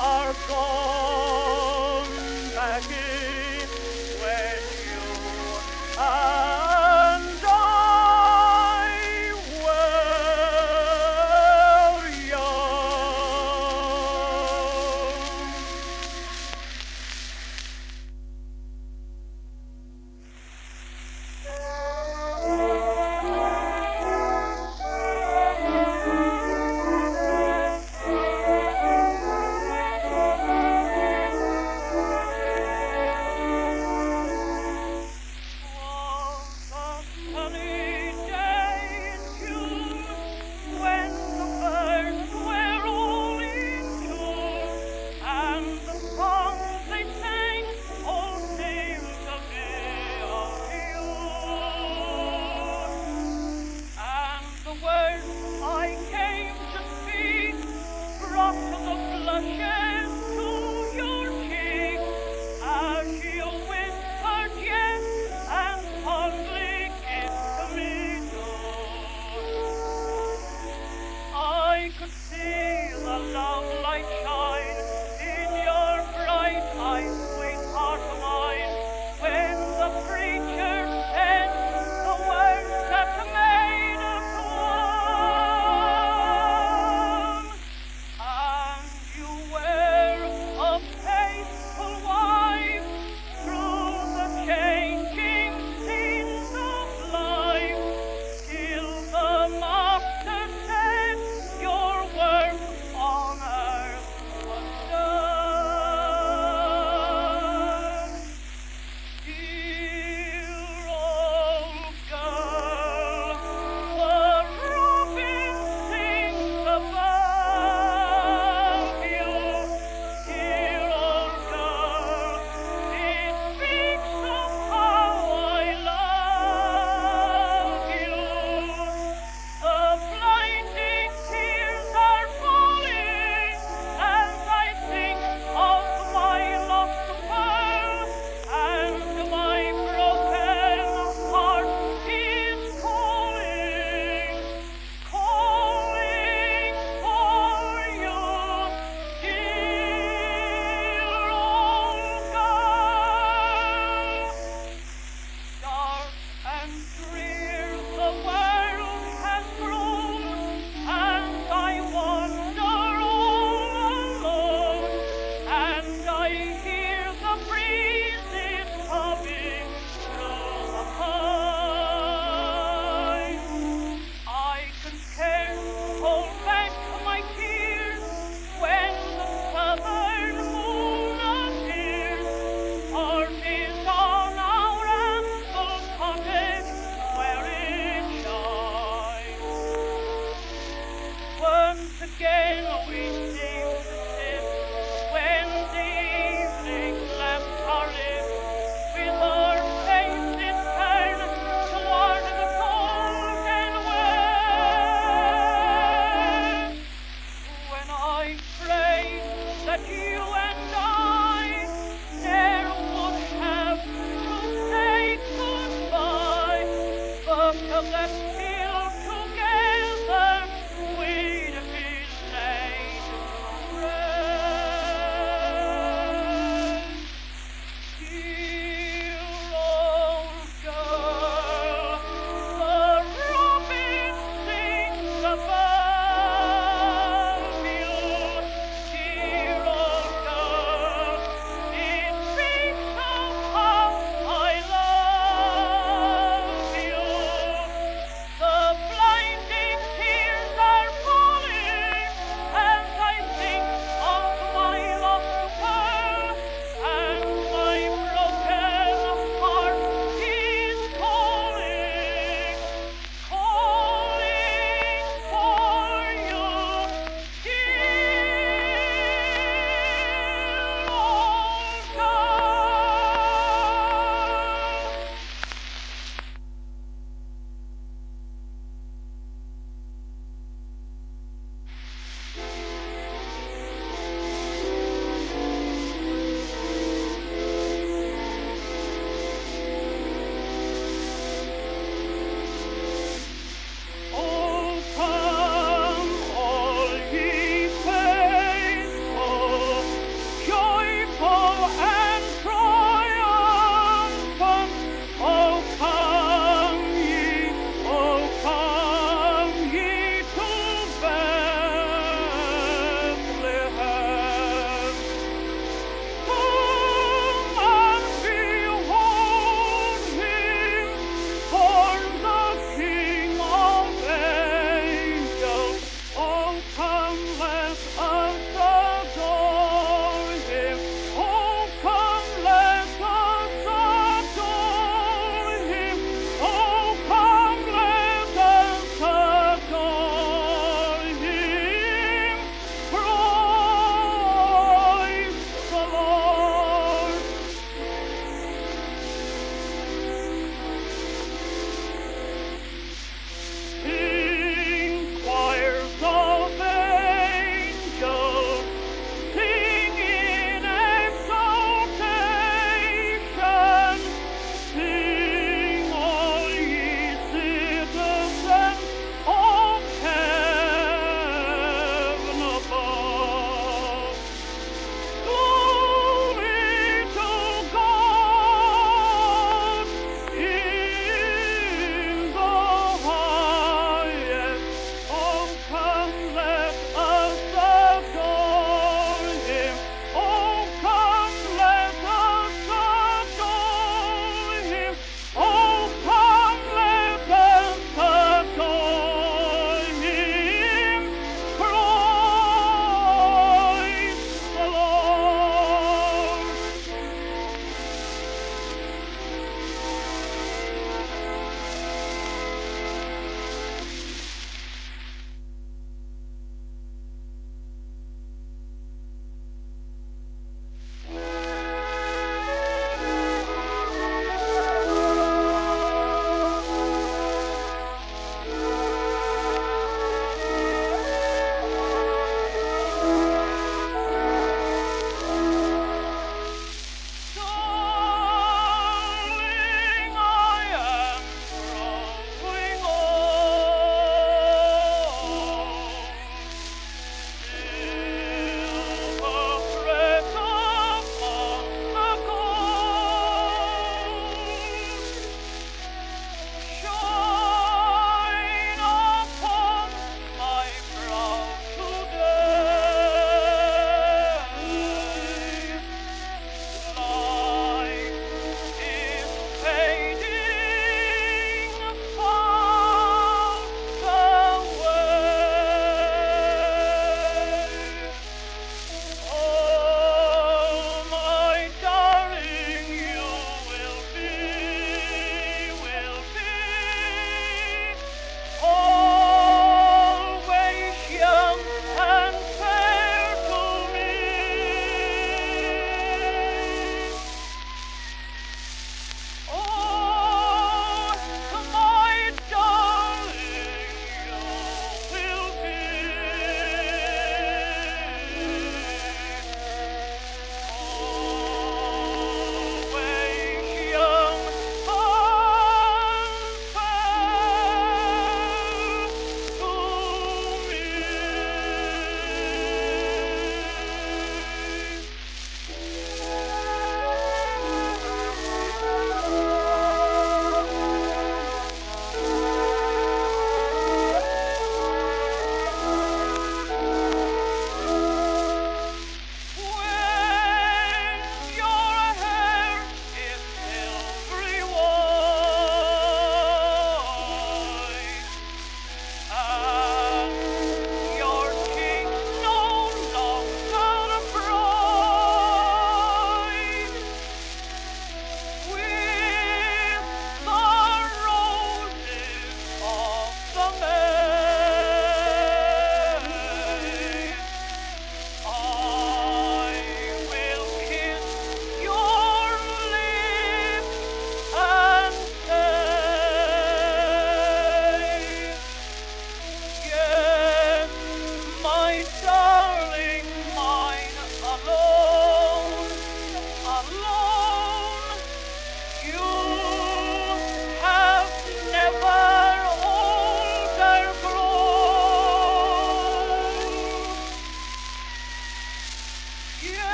are gone, Maggie, when you and your hand.